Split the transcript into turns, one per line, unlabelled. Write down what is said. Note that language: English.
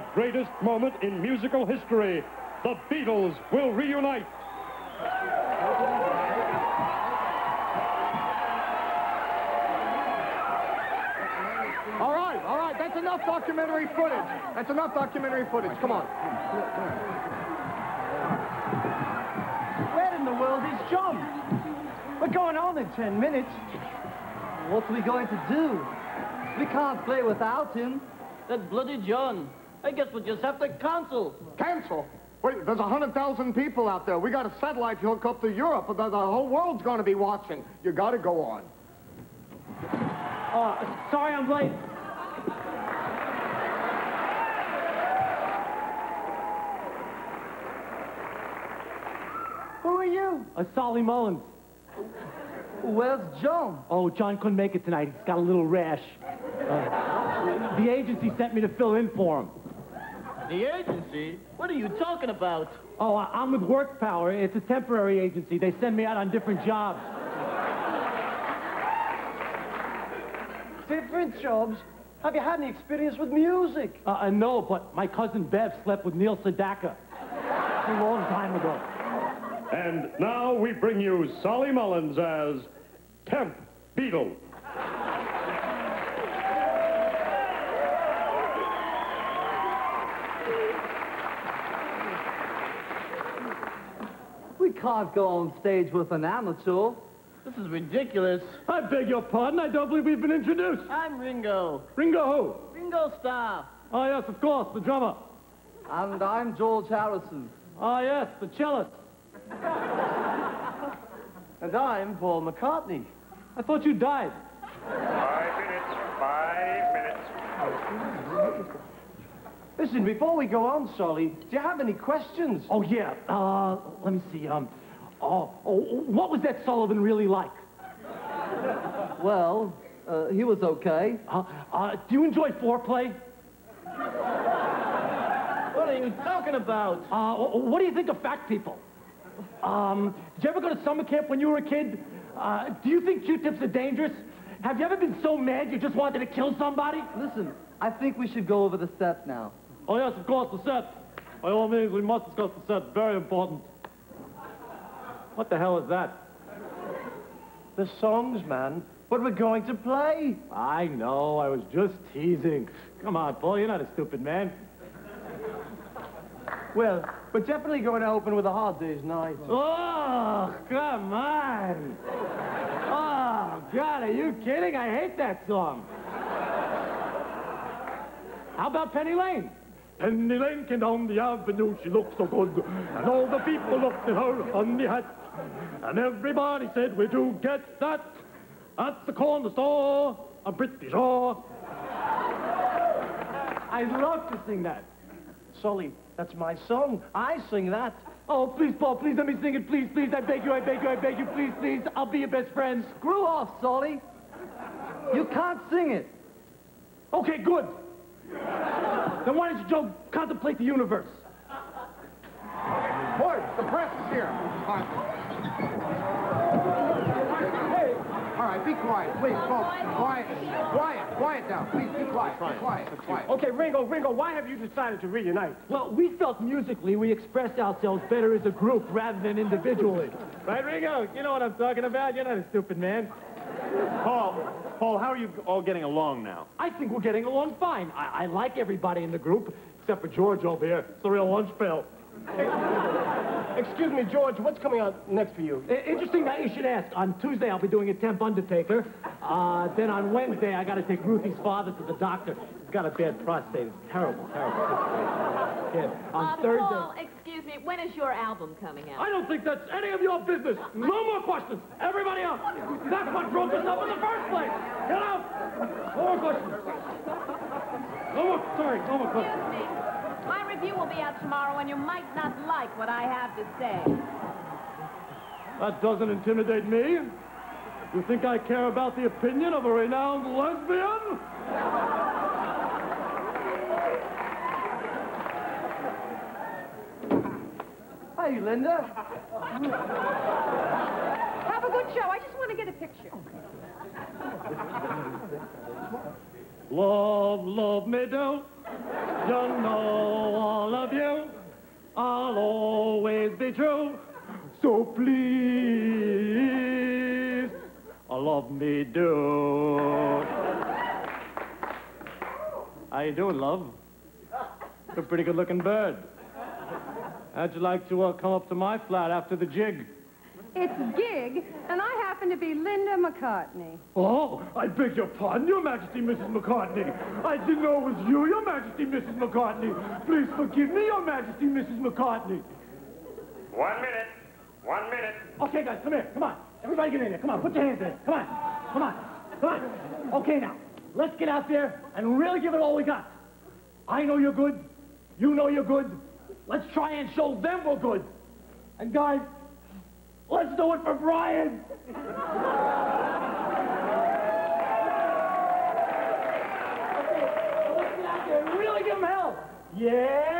the greatest moment in musical history. The Beatles will reunite.
All right, all right, that's enough documentary footage. That's enough documentary footage. Come on.
Where in the world is John? We're going on in ten minutes.
What are we going to do? We can't play without him.
That bloody John. I guess we'll just have to cancel.
Cancel? Wait, there's 100,000 people out there. We got a satellite hook up to Europe. The, the whole world's going to be watching. You got to go on.
Oh, sorry I'm late. Who are you? Uh, Solly Mullins.
Where's John?
Oh, John couldn't make it tonight. He's got a little rash. Uh, the agency sent me to fill in for him.
The agency? What are you talking about?
Oh, I- I'm with Work Power. It's a temporary agency. They send me out on different jobs.
Different jobs? Have you had any experience with music?
Uh, uh, no, but my cousin Bev slept with Neil Sedaka a long time ago.
And now we bring you Solly Mullins as Temp
Beatle. Can't go on stage with an amateur.
This is ridiculous.
I beg your pardon. I don't believe we've been introduced.
I'm Ringo.
Ringo who?
Ringo Starr.
who? Oh, yes, of course, the drummer.
And I'm George Harrison.
Ah, yes, the cellist.
And I'm Paul McCartney.
I thought you died.
Five minutes, five minutes.
Listen, before we go on, Solly, do you have any questions?
Oh, yeah. Uh, let me see. Um, oh, oh, what was Ed Sullivan really like?
Well, uh, he was okay.
Uh, uh, do you enjoy foreplay?
What are you talking about?
Uh, what do you think of fat people? Um, did you ever go to summer camp when you were a kid? Uh, do you think Q-tips are dangerous? Have you ever been so mad you just wanted to kill somebody?
Listen, I think we should go over the set now.
Oh, yes, of course, the set. By all means, we must discuss the set. Very important. What the hell is that?
The songs, man. What we're going to play.
I know, I was just teasing. Come on, Paul, you're not a stupid man.
Well, we're definitely going to open with a hard day's night.
Oh, come on. Oh, God, are you kidding? I hate that song. How about Penny Lane? Penny Lane came down the avenue, she looked so good. And all the people looked at her funny hat. And everybody said, where'd you get that? At the corner store, I'm pretty sure. I love to sing that.
Solly, that's my song. I sing that.
Oh, please, Paul, please let me sing it. Please, please, I beg you, I beg you, I beg you, please, please. I'll be your best friend.
Screw off, Solly. You can't sing it.
Okay, good. Then why don't you go contemplate the universe?
Boys, the press is here. All right. All right, be quiet, please, folks. Quiet, quiet, quiet now. Please be quiet, be quiet, quiet.
Okay, Ringo, Ringo, why have you decided to reunite?
Well, we felt musically we expressed ourselves better as a group rather than individually. Right, Ringo? You know what I'm talking about. You're not a stupid man.
Paul, Paul, how are you all getting along now?
I think we're getting along fine. I, I like everybody in the group, except for George over here. It's the real lunch pail.
Excuse me, George, what's coming out next for you?
I- Interesting that you should ask. On Tuesday, I'll be doing a temp undertaker. Uh, then on Wednesday, I got to take Ruthie's father to the doctor. He's got a bad prostate. It's terrible, terrible situation. Yeah. On
Uh,
Thursday...
Paul, when is your album coming out?
I don't think that's any of your business. No more questions. Everybody out. That's what broke us up in the first place. Get out. No more questions. No more, sorry, no more
Excuse
questions.
me. My review will be out tomorrow, and you might not like what I have to say.
That doesn't intimidate me. You think I care about the opinion of a renowned lesbian?
Hey, Linda.
Have a good show. I just want to get a picture.
Love, love me do. you know all of you. I'll always be true. So please, love me do. How you doing, love? You're a pretty good-looking bird. How'd you like to uh, come up to my flat after the jig?
It's Gig, and I happen to be Linda McCartney.
Oh, I beg your pardon, Your Majesty, Mrs. McCartney. I didn't know it was you, Your Majesty, Mrs. McCartney. Please forgive me, Your Majesty, Mrs. McCartney.
One minute. One minute.
Okay, guys, come here. Come on. Everybody get in there. Come on, put your hands in there. Come on. Come on. Come on. Okay, now, let's get out there and really give it all we got. I know you're good. You know you're good. Let's try and show them we're good. And guys, let's do it for Brian. Okay, let's get out there and really give him hell. Yeah.